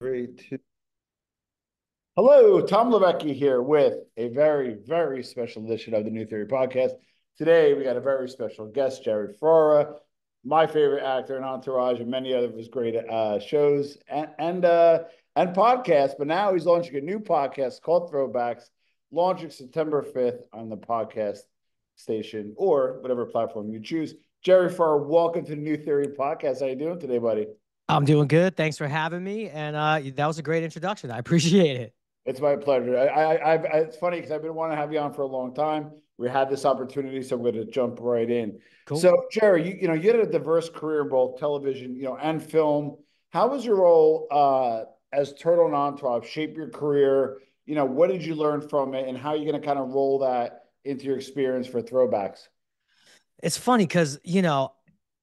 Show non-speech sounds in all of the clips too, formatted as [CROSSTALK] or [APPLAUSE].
Three, two. Hello, Tom La Vecchia here with a very, very special edition of the New Theory podcast. Today, we got a very special guest, Jared Ferrara, my favorite actor in Entourage and many other of his great uh, shows and and, uh, and podcasts. But now he's launching a new podcast called Throwbacks, launching September 5th on the podcast station or whatever platform you choose. Jerry Ferrara, welcome to the New Theory podcast. How you doing today, buddy? I'm doing good. Thanks for having me. And uh, that was a great introduction. I [LAUGHS] appreciate it. It's my pleasure. I, I, I it's funny because I've been wanting to have you on for a long time. We had this opportunity, so I'm going to jump right in. Cool. So, Jerry, you, you know, you had a diverse career in both television, you know, and film. How was your role uh, as Turtle and Entourage shape your career? You know, what did you learn from it, and how are you going to kind of roll that into your experience for throwbacks? It's funny because you know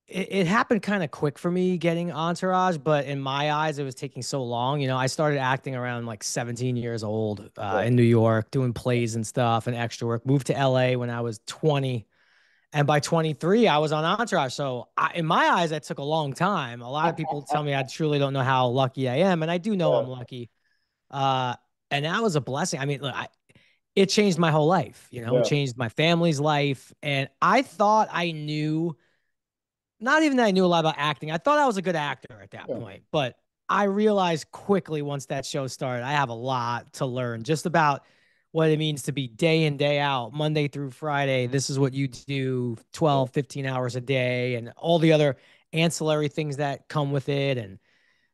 it, it happened kind of quick for me getting Entourage, but in my eyes, it was taking so long. You know, I started acting around like 17 years old uh, in New York, doing plays and stuff and extra work. Moved to LA when I was 20. And by 23, I was on Entourage. So I, in my eyes, that took a long time. A lot of people tell me I truly don't know how lucky I am. And I do know yeah. I'm lucky. Uh, and that was a blessing. I mean, look, I, it changed my whole life, you know, yeah. it changed my family's life. And I thought I knew – not even that I knew a lot about acting. I thought I was a good actor at that yeah. point, but I realized quickly once that show started, I have a lot to learn just about what it means to be day in, day out, Monday through Friday. This is what you do 12, 15 hours a day, and all the other ancillary things that come with it, and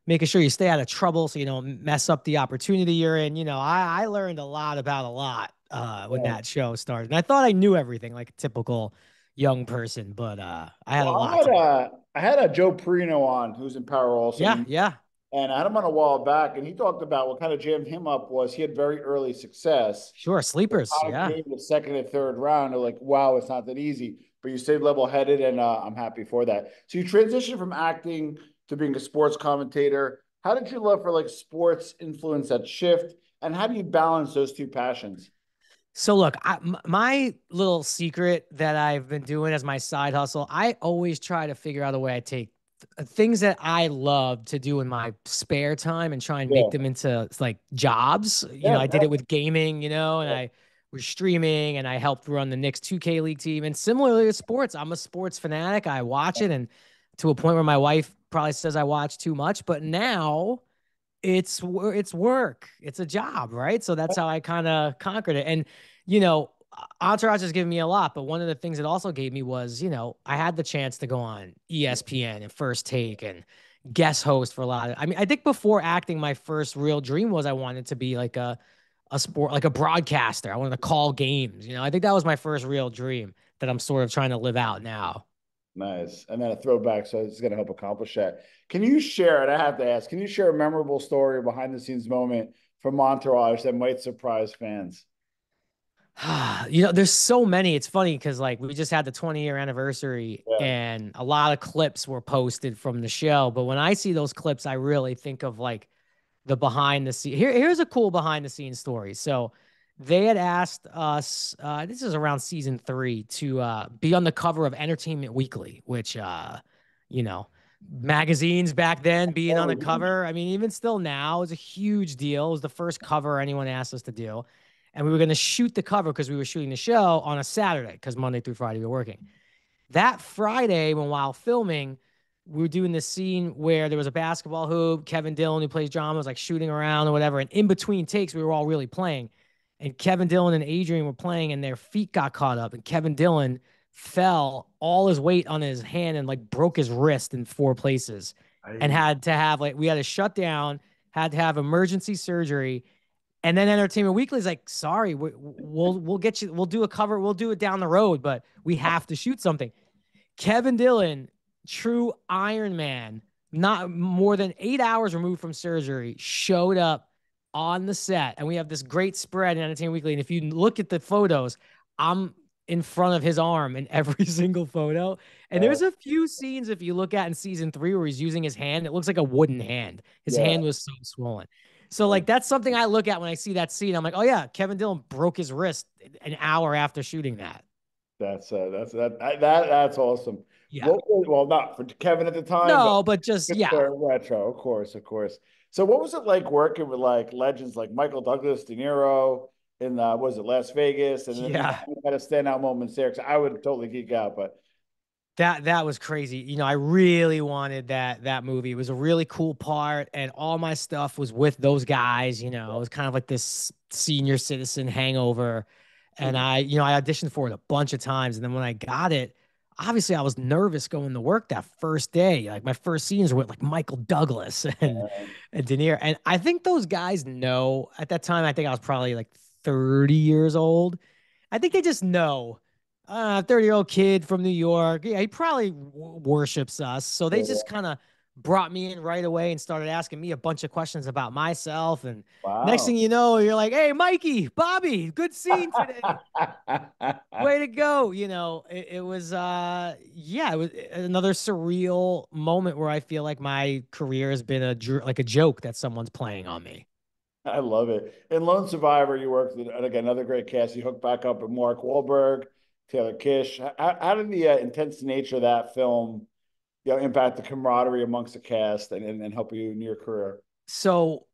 making sure you stay out of trouble so you don't mess up the opportunity you're in. You know, I, I learned a lot about a lot uh, when yeah. that show started. And I thought I knew everything like a typical young person, but uh, I had well, a lot. I had, I had a Joe Perino on who's in Power also. Yeah, yeah. And I had him on a while back, and he talked about what kind of jammed him up was he had very early success. Sure, sleepers. Yeah, the second and third round, they're like, wow, it's not that easy. But you stayed level headed, and uh, I'm happy for that. So you transitioned from acting to being a sports commentator. How did your love for like sports influence that shift, and how do you balance those two passions? So look, I, my little secret that I've been doing as my side hustle, I always try to figure out a way I take th- things that I love to do in my spare time and try and yeah. make them into like jobs. You know, I did it with gaming, you know, and yeah. I was streaming and I helped run the Knicks 2K League team. And similarly to sports, I'm a sports fanatic. I watch it and to a point where my wife probably says I watch too much, but now it's it's work. It's a job, right? So that's how I kind of conquered it. And you know, Entourage has given me a lot, but one of the things it also gave me was, you know, I had the chance to go on ESPN and First Take and guest host for a lot of. I mean, I think before acting, my first real dream was I wanted to be like a a sport like a broadcaster. I wanted to call games. You know, I think that was my first real dream that I'm sort of trying to live out now. Nice. And then a throwback. So it's going to help accomplish that. Can you share, it? I have to ask, can you share a memorable story or behind the scenes moment from Entourage that might surprise fans? [SIGHS] you know, there's so many. It's funny because like we just had the 20 year anniversary yeah. and a lot of clips were posted from the show. But when I see those clips, I really think of like the behind the scene. Here, here's a cool behind the scenes story. So they had asked us, uh, this is around season three, to uh, be on the cover of Entertainment Weekly, which, uh, you know, magazines back then being on the cover. I mean, even still now, is a huge deal. It was the first cover anyone asked us to do. And we were going to shoot the cover because we were shooting the show on a Saturday because Monday through Friday we were working. That Friday, when while filming, we were doing this scene where there was a basketball hoop. Kevin Dillon, who plays drama, was like shooting around or whatever. And in between takes, we were all really playing and Kevin Dillon and Adrian were playing, and their feet got caught up, and Kevin Dillon fell all his weight on his hand and like broke his wrist in four places, I... and had to have like we had to shut down, had to have emergency surgery, and then Entertainment Weekly is like, sorry, we, we'll we'll get you, we'll do a cover, we'll do it down the road, but we have to shoot something. Kevin Dillon, true Iron Man, not more than eight hours removed from surgery, showed up on the set, and we have this great spread in Entertainment Weekly. And if you look at the photos, I'm in front of his arm in [LAUGHS] every single photo. And there's a few scenes, if you look at in season three, where he's using his hand, it looks like a wooden hand. His yeah. hand was so swollen. So, like, that's something I look at when I see that scene. I'm like, oh, yeah, Kevin Dillon broke his wrist an hour after shooting that. That's uh, that's that, that that's awesome. Yeah. Well, well, not for Kevin at the time. No, but, but just yeah. Retro, of course, of course. So what was it like working with like legends like Michael Douglas, De Niro, in uh, was it Last Vegas? And yeah, had a standout moments there because I would totally geek out, but that that was crazy. You know, I really wanted that that movie. It was a really cool part, and all my stuff was with those guys. You know, it was kind of like this senior citizen hangover, and mm-hmm. I, you know, I auditioned for it a bunch of times, and then when I got it, obviously I was nervous going to work that first day. Like my first scenes were with like Michael Douglas [LAUGHS] and, yeah. and De Niro, and I think those guys know. At that time, I think I was probably like 30 years old. I think they just know uh 30 year old kid from New York. Yeah, he probably w- worships us. So they yeah. just kind of brought me in right away and started asking me a bunch of questions about myself. And wow. next thing you know, you're like, hey, Mikey, Bobby, good scene today. [LAUGHS] Way to go. You know, it, it, was, uh, yeah, it was another surreal moment where I feel like my career has been a, like a joke that someone's playing on me. I love it. In Lone Survivor, you worked with again another great cast. You hooked back up with Mark Wahlberg, Taylor Kitsch. How, how did the uh, intense nature of that film, you know, impact the camaraderie amongst the cast and, and, and help you in your career? So,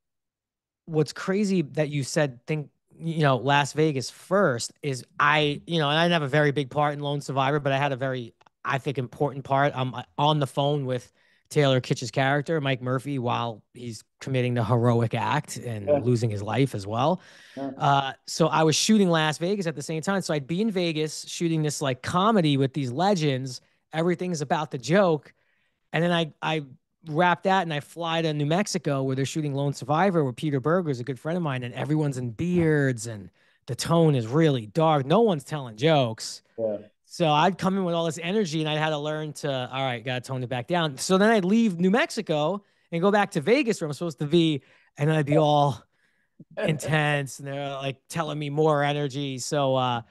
what's crazy that you said think you know Last Vegas first is I you know and I didn't have a very big part in Lone Survivor, but I had a very I think important part. I'm uh, on the phone with Taylor Kitsch's character, Mike Murphy, while he's committing the heroic act and yeah. losing his life as well. Yeah. Uh, so I was shooting Last Vegas at the same time. So I'd be in Vegas shooting this like comedy with these legends. Everything's about the joke. And then I, I wrap that and I fly to New Mexico where they're shooting Lone Survivor, where Peter Berg is a good friend of mine, and everyone's in beards and the tone is really dark. No one's telling jokes. Yeah. So I'd come in with all this energy and I had to learn to, all right, got to tone it back down. So then I'd leave New Mexico and go back to Vegas where I'm supposed to be. And I'd be all [LAUGHS] intense and they're like telling me more energy. So, uh,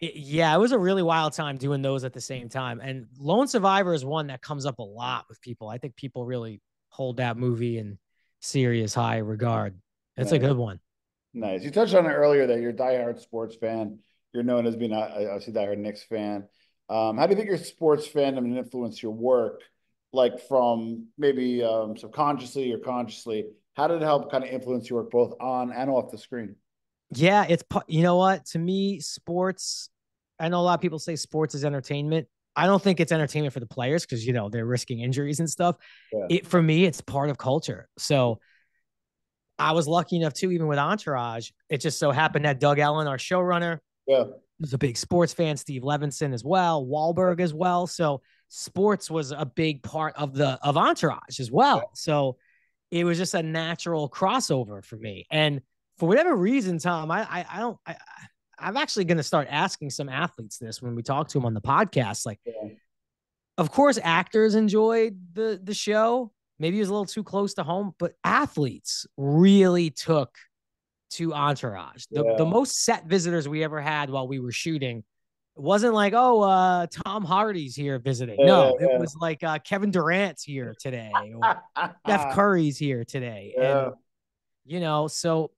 it, yeah, it was a really wild time doing those at the same time. And Lone Survivor is one that comes up a lot with people. I think people really hold that movie in serious high regard. It's nice. a good one. Nice. You touched on it earlier that you're a diehard sports fan you're known as being a, obviously diehard Knicks fan. Um, how do you think your sports fandom influenced your work, like from maybe um, subconsciously or consciously? How did it help kind of influence your work both on and off the screen? Yeah, it's you know what to me, sports. I know a lot of people say sports is entertainment. I don't think it's entertainment for the players because you know they're risking injuries and stuff. Yeah. It for me, it's part of culture. So I was lucky enough too, even with Entourage. It just so happened that Doug Ellin, our showrunner, yeah. Was a big sports fan, Steve Levinson as well, Wahlberg as well. So sports was a big part of the of Entourage as well. Yeah. So it was just a natural crossover for me. And for whatever reason, Tom, I I, I don't I, I'm actually going to start asking some athletes this when we talk to them on the podcast. Like, yeah. of course, actors enjoyed the the show. Maybe it was a little too close to home, but athletes really took to Entourage. The, yeah. the most set visitors we ever had while we were shooting it wasn't like, oh, uh, Tom Hardy's here visiting. Yeah, no, it was like uh, Kevin Durant's here today, or [LAUGHS] Steph Curry's here today. And, you know, so,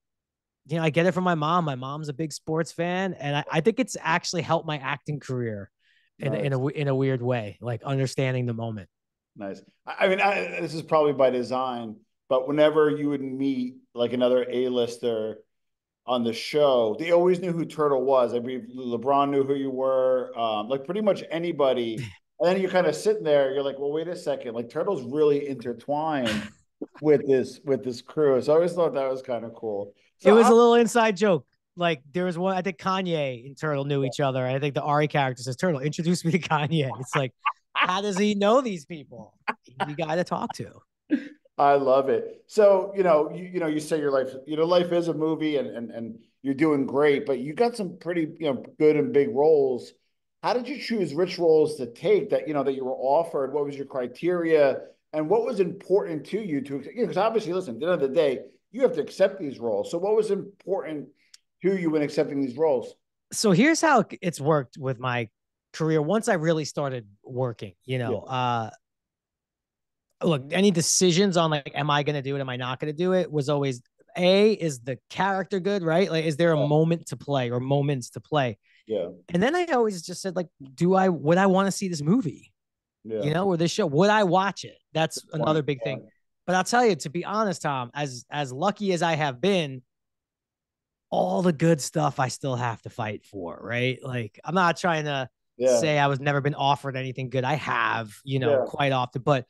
you know, I get it from my mom. My mom's a big sports fan, and I, I think it's actually helped my acting career in, nice. in, a, in a weird way, like understanding the moment. Nice. I mean, I, this is probably by design, but whenever you would meet like another A-lister on the show, they always knew who Turtle was. I believe LeBron knew who you were. Um, like pretty much anybody. [LAUGHS] And then you're kind of sitting there, you're like, well, wait a second. Like Turtle's really intertwined with this with this crew. So I always thought that was kind of cool. So it was I'm, a little inside joke. Like there was one, I think Kanye and Turtle knew each other. I think the Ari character says, Turtle, introduce me to Kanye. It's like, how does he know these people? You got to talk to. I love it. So, you know, you, you know, you say your life, you know, life is a movie and, and, and you're doing great, but you got some pretty, you know, good and big roles. How did you choose which roles to take that, you know, that you were offered? What was your criteria and what was important to you to, because obviously, listen, at the end of the day, you have to accept these roles. So what was important to you when accepting these roles? So here's how it's worked with my career. Once I really started working, you know, yeah. uh, look, any decisions on like, am I going to do it? Am I not going to do it? Was always a is the character good, right? Like, is there a yeah. moment to play or moments to play? Yeah. And then I always just said, like, do I would I want to see this movie? Yeah. You know, or this show? Would I watch it? That's another big thing. But I'll tell you, to be honest, Tom, as as lucky as I have been, all the good stuff I still have to fight for, right? Like I'm not trying to yeah. say I was never been offered anything good. I have, you know, yeah. quite often. But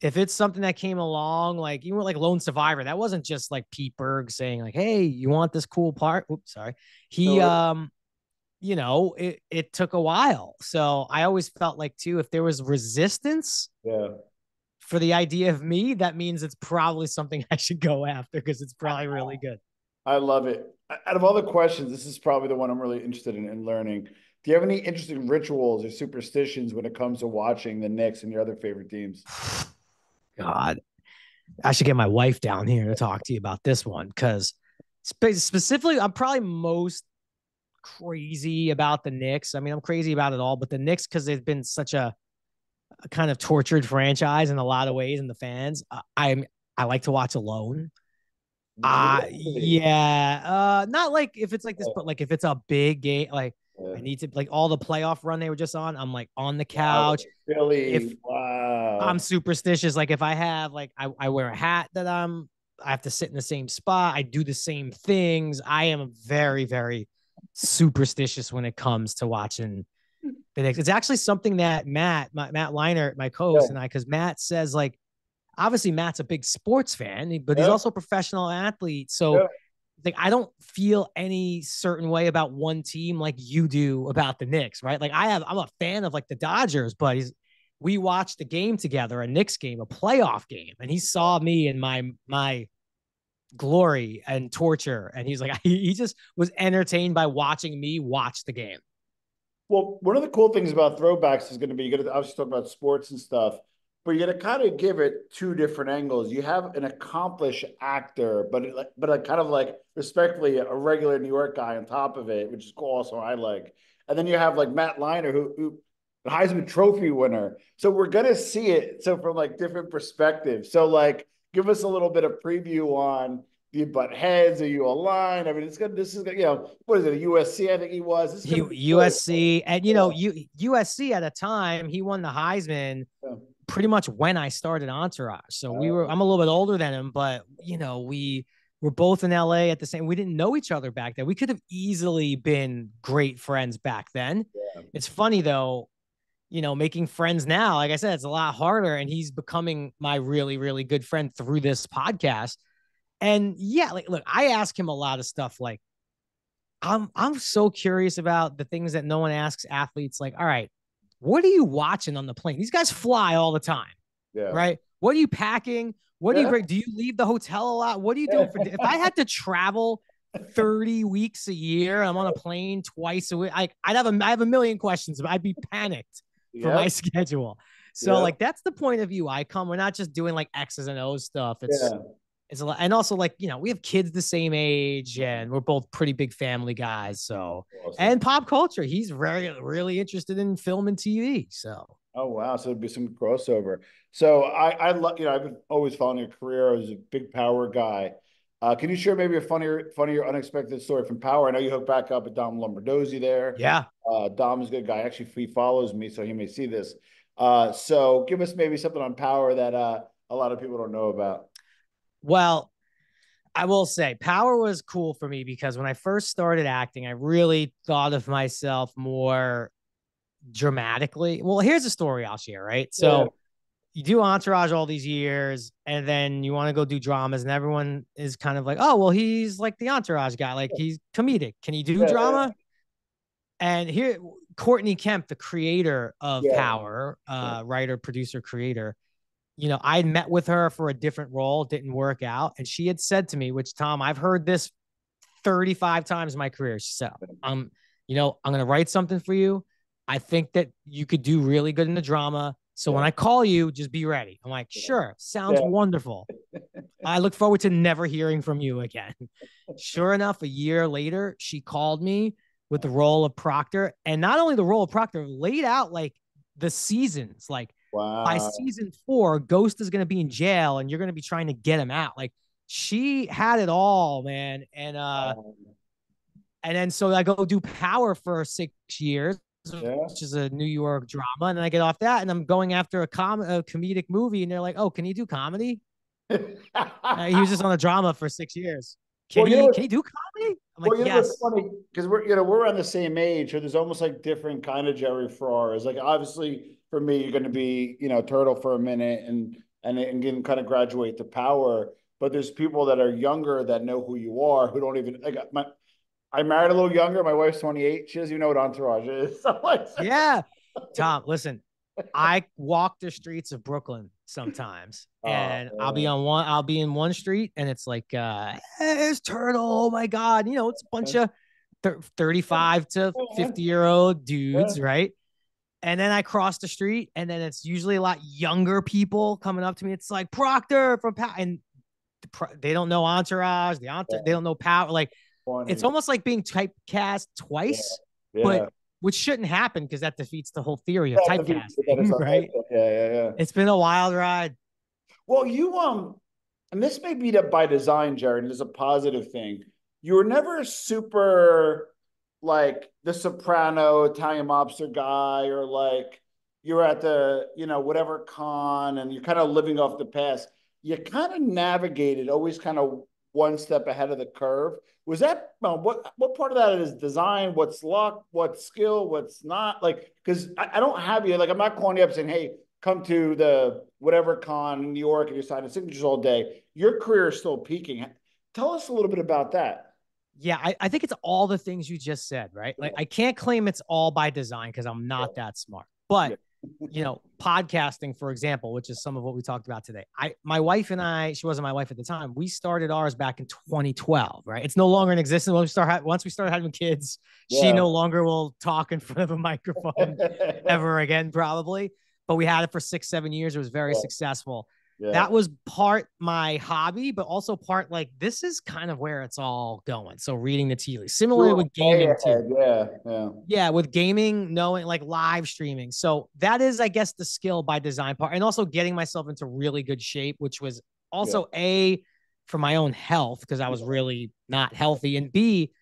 if it's something that came along, like even like Lone Survivor, that wasn't just like Pete Berg saying, like, hey, you want this cool part? Oops, sorry. He um, you know, it it took a while. So I always felt like too, if there was resistance, yeah. For the idea of me, that means it's probably something [LAUGHS] I should go after because it's probably really good. I love it. Out of all the questions, this is probably the one I'm really interested in, in learning. Do you have any interesting rituals or superstitions when it comes to watching the Knicks and your other favorite teams? [SIGHS] God, I should get my wife down here to talk to you about this one because specifically, I'm probably most crazy about the Knicks. I mean, I'm crazy about it all, but the Knicks because they've been such a, a, kind of tortured franchise in a lot of ways, and the fans. Uh, I'm I like to watch alone. Uh yeah. Uh not like if it's like this, but like if it's a big game, like yeah. I need to like all the playoff run they were just on. I'm like on the couch. Wow, really? If, wow. I'm superstitious. Like if I have like I, I wear a hat that I'm I have to sit in the same spot. I do the same things. I am very, very superstitious when it comes to watching Knicks. It's actually something that Matt, my, Matt Leinart, my co-host, yeah. and I, because Matt says like, obviously Matt's a big sports fan, but yeah. he's also a professional athlete. So yeah. like, I don't feel any certain way about one team like you do about the Knicks, right? Like I have, I'm a fan of like the Dodgers, but he's, we watched the game together, a Knicks game, a playoff game, and he saw me in my my glory and torture. And he's like, [LAUGHS] he just was entertained by watching me watch the game. Well, one of the cool things about throwbacks is going to be you got to obviously talk about sports and stuff, but you got to kind of give it two different angles. You have an accomplished actor, but it, but like kind of like respectfully a regular New York guy on top of it, which is cool. Also, I like. And then you have like Matt Leinart, who, who Heisman Trophy winner. So we're gonna see it. So from like different perspectives. So like give us a little bit of preview on you butt heads? Are you aligned? I mean, it's good. This is you know what is it? USC, I think he was. USC, and you know, you USC at a time he won the Heisman. Yeah. Pretty much when I started Entourage, so we uh, were. I'm a little bit older than him, but you know, we were both in LA at the same. We didn't know each other back then. We could have easily been great friends back then. Yeah. It's funny though you know, making friends now, like I said, it's a lot harder. And he's becoming my really, really good friend through this podcast. And yeah, like, look, I ask him a lot of stuff. Like, I'm I'm so curious about the things that no one asks athletes. Like, all right, what are you watching on the plane? These guys fly all the time, yeah. right? What are you packing? What do you bring? Do you leave the hotel a lot? What are you doing for? if I had to travel 30 weeks a year, I'm on a plane twice a week. I, I'd have a I have a million questions, but I'd be panicked for my [LAUGHS] schedule. So like that's the point of view I come. We're not just doing like X's and O's stuff. It's it's a lot, and also like you know we have kids the same age, and we're both pretty big family guys. So awesome. and pop culture, he's very really interested in film and TV. So oh wow, so it'd be some crossover. So I I love you know I've been always following your career as a big power guy. Uh, can you share maybe a funnier, funnier, unexpected story from Power? I know you hooked back up with Dom Lombardozzi there. Yeah. Uh, Dom is a good guy. Actually, he follows me, so he may see this. Uh, so give us maybe something on Power that uh, a lot of people don't know about. Well, I will say Power was cool for me because when I first started acting, I really thought of myself more dramatically. Well, here's a story I'll share, right? So. Yeah you do entourage all these years and then you want to go do dramas and everyone is kind of like oh well he's like the entourage guy like he's comedic can he do yeah, drama and here courtney kemp the creator of yeah. power uh, writer producer creator you know i met with her for a different role didn't work out and she had said to me which tom i've heard this 35 times in my career she said um you know i'm going to write something for you i think that you could do really good in the drama so yeah. when I call you, just be ready. I'm like, sure, sounds yeah. wonderful. [LAUGHS] I look forward to never hearing from you again. sure enough, a year later, she called me with the role of Proctor. And not only the role of Proctor, laid out like the seasons. Like wow. by season four, Ghost is going to be in jail and you're going to be trying to get him out. Like she had it all, man. And, uh, wow. and then so I go do power for six years yeah. which is a New York drama, and then I get off that, and I'm going after a com a comedic movie, and they're like, "Oh, can you do comedy?" [LAUGHS] uh, he was just on a drama for six years. Can, well, he, you know can he do comedy? I'm well, like, you know yes. funny? Because we're you know we're on the same age, so there's almost like different kind of Jerry Ferraras. Like obviously for me, you're going to be you know turtle for a minute and and and then kind of graduate to power. But there's people that are younger that know who you are who don't even like my. I married a little younger. My wife's 28. She doesn't even know what entourage is. [LAUGHS] yeah. [LAUGHS] Tom, listen, I walk the streets of Brooklyn sometimes, [LAUGHS] oh, and I'll be on one. I'll be in one street, and it's like, uh, hey, it's Turtle. Oh my god, you know, it's a bunch of thirty-five to fifty-year-old dudes, yeah. right? And then I cross the street, and then it's usually a lot younger people coming up to me. It's like Proctor from Power, and they don't know Entourage. The Entourage, yeah. they don't know Power. Like, Funny. it's almost like being typecast twice, yeah. but which shouldn't happen because that defeats the whole theory of yeah, typecasting, [LAUGHS] right? Yeah, yeah, yeah. It's been a wild ride. Well, you um, and this may be by design, Jared. It's a positive thing. You were never super like the Soprano Italian mobster guy, or like you're at the you know whatever con, and you're kind of living off the past. You kind of navigated always kind of one step ahead of the curve. Was that um, what what part of that is design? What's luck? What's skill? What's not? Like, because I, I, don't have you. Like, I'm not calling you up saying, "Hey, come to the whatever con in New York and you're signing signatures all day." Your career is still peaking. Tell us a little bit about that. Yeah, I, I think it's all the things you just said, right? Like, I can't claim it's all by design because I'm not that smart, but. You know, podcasting, for example, which is some of what we talked about today. I, my wife and I, she wasn't my wife at the time. We started ours back in 2012, right? It's no longer in existence. Once we start, once we started having kids, yeah. she no longer will talk in front of a microphone [LAUGHS] ever again, probably. But we had it for six, seven years. It was very yeah. successful. Yeah. That was part my hobby, but also part like this is kind of where it's all going. So reading the tea leaves, similarly with oh, gaming too. Yeah, yeah, yeah. With gaming, knowing like live streaming. So that is, I guess, the skill by design part, and also getting myself into really good shape, which was also yeah. a for my own health because I was really not healthy, and b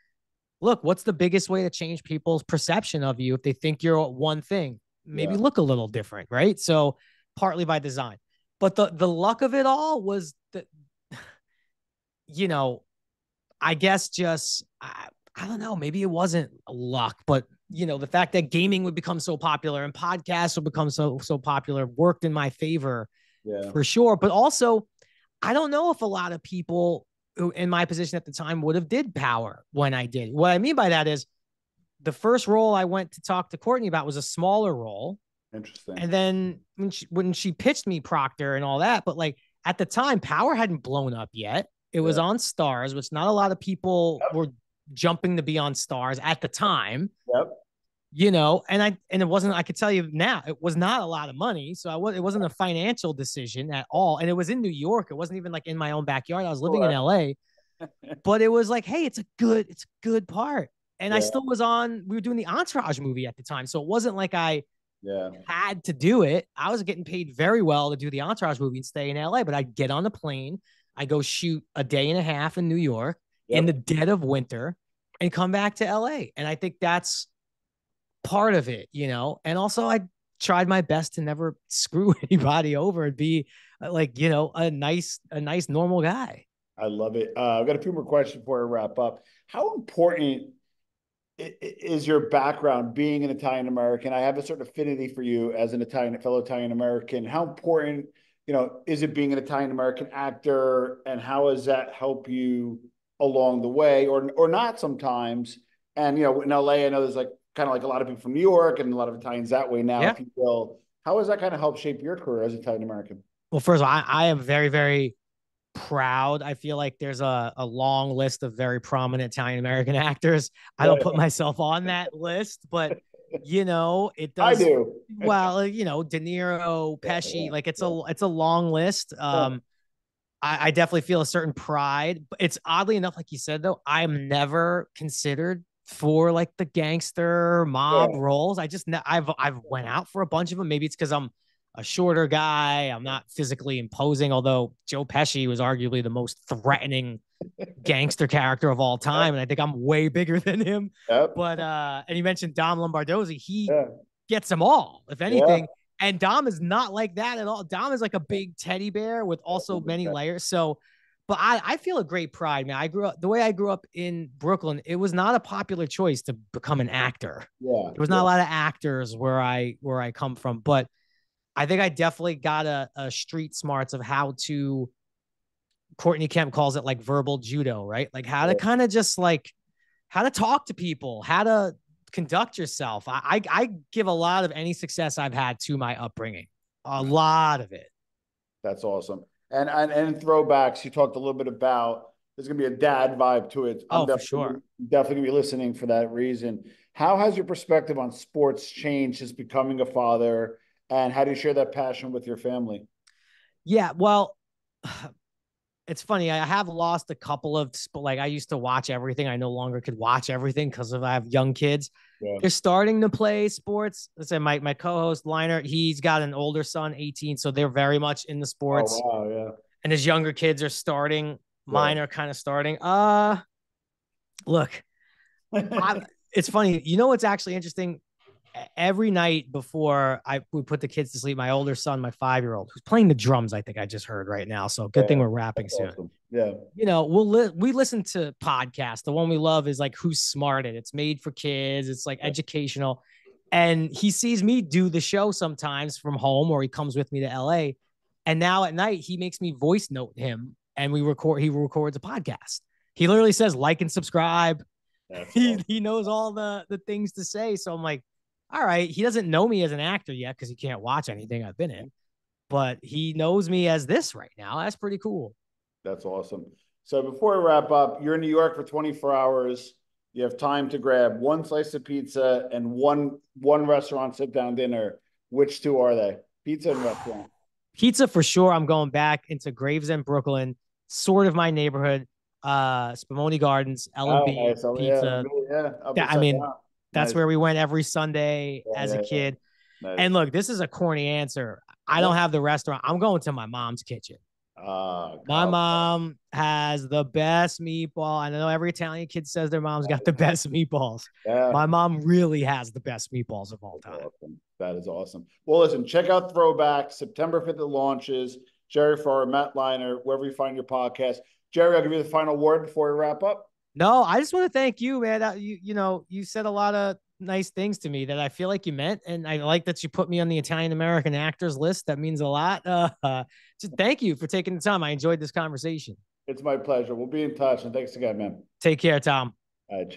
look, what's the biggest way to change people's perception of you if they think you're one thing? Maybe yeah. look a little different, right? So partly by design. But the the luck of it all was that, you know, I guess just I, I don't know, maybe it wasn't luck, but you know, the fact that gaming would become so popular and podcasts would become so so popular worked in my favor yeah. for sure. But also, I don't know if a lot of people who in my position at the time would have did power when I did. What I mean by that is the first role I went to talk to Courtney about was a smaller role Interesting. And then when she when she pitched me Proctor and all that, but like at the time, Power hadn't blown up yet. It was on Starz, which not a lot of people yep. were jumping to be on Starz at the time. Yep. You know, and I and it wasn't. I could tell you now, it was not a lot of money, so I was. It wasn't a financial decision at all, and it was in New York. It wasn't even like in my own backyard. I was living in L.A. [LAUGHS] but it was like, hey, it's a good, it's a good part, and yeah. I still was on. We were doing the Entourage movie at the time, so it wasn't like I yeah had to do it. I was getting paid very well to do the Entourage movie and stay in LA, but I'd get on the plane, I go shoot a day and a half in New York yep. in the dead of winter and come back to LA. And I think that's part of it, you know. And also I tried my best to never [LAUGHS] screw anybody over and be uh, like, you know, a nice, a nice normal guy. I love it. Uh, I've got a few more questions before I wrap up. How important is your background being an Italian American? I have a certain affinity for you as an Italian fellow Italian American. How important, you know, is it being an Italian American actor, and how does that help you along the way, or or not sometimes? And you know, in LA, I know there's like kind of like a lot of people from New York and a lot of Italians that way now, yeah. if you will. How has that kind of helped shape your career as Italian American? Well, first of all, I, I am very, very proud. I feel like there's a, a long list of very prominent Italian American [LAUGHS] actors. I don't put myself on [LAUGHS] that list, but you know, it does. I do. well, you know, De Niro, Pesci, like it's a it's a long list. Um, I, I definitely feel a certain pride. But it's oddly enough, like you said, though, I'm never considered for like the gangster mob yeah. roles. I just I've I've went out for a bunch of them. Maybe it's because I'm a shorter guy. I'm not physically imposing, although Joe Pesci was arguably the most threatening [LAUGHS] gangster character of all time. And I think I'm way bigger [LAUGHS] than him. Yep. But uh, and you mentioned Dom Lombardozzi, he yeah. gets them all. If anything, And Dom is not like that at all. Dom is like a big teddy bear with also many layers. So, but I, I feel a great pride, man. I grew up the way I grew up in Brooklyn. It was not a popular choice to become an actor. Yeah, there was not yeah. a lot of actors where I where I come from, but I think I definitely got a, a street smarts of how to. Courtney Kemp calls it like verbal judo, right? Like how to kind of just like how to talk to people, how to conduct yourself. I, I, I give a lot of any success I've had to my upbringing, a lot of it. That's awesome. And and and throwbacks, you talked a little bit about. There's gonna be a dad vibe to it. I'm oh, for sure. Definitely gonna be listening for that reason. How has your perspective on sports changed since becoming a father, and how do you share that passion with your family? Yeah, well, [SIGHS] it's funny. I have lost a couple of like I used to watch everything. I no longer could watch everything because of I have young kids. Yeah. They're starting to play sports. Let's say my my co-host Leinart, he's got an older son, 18, so they're very much in the sports. Oh, wow, yeah. And his younger kids are starting. Mine are kind of starting. Uh look, [LAUGHS] it's funny. You know what's actually interesting? Every night before I we put the kids to sleep, my older son, my five year old, who's playing the drums, I think I just heard right now. So good yeah, thing we're wrapping soon. Awesome. Yeah, you know, we'll li- we listen to podcasts. The one we love is like Who's Smarted. It's made for kids. It's like yeah. educational, and he sees me do the show sometimes from home, or he comes with me to L.A. And now at night, he makes me voice note him, and we record. He records a podcast. He literally says like and subscribe. [LAUGHS] he awesome. he knows all the the things to say. So I'm like all right, he doesn't know me as an actor yet because he can't watch anything I've been in, but he knows me as this right now. That's pretty cool. That's awesome. So before we wrap up, you're in New York for 24 hours. You have time to grab one slice of pizza and one one restaurant sit down dinner. Which two are they? Pizza and restaurant. [SIGHS] Pizza for sure. I'm going back into Gravesend, Brooklyn, sort of my neighborhood. Uh, Spumoni Gardens, L and B oh, pizza. Yeah, yeah. I mean, down. That's nice. where we went every Sunday yeah, as a kid. Nice. And look, this is a corny answer. I don't have the restaurant. I'm going to my mom's kitchen. Uh, my mom has the best meatball. I know every Italian kid says their mom's got the best meatballs. Yeah. My mom really has the best meatballs of all time. Awesome. That is awesome. Well, listen, check out Throwback. September 5th it launches. Jerry Ferrara, Matt Leinart, wherever you find your podcast. Jerry, I'll give you the final word before we wrap up. No, I just want to thank you, man. You you know, you said a lot of nice things to me that I feel like you meant, and I like that you put me on the Italian American actors list. That means a lot. Uh, [LAUGHS] just thank you for taking the time. I enjoyed this conversation. It's my pleasure. We'll be in touch, and thanks again, man. Take care, Tom. All right.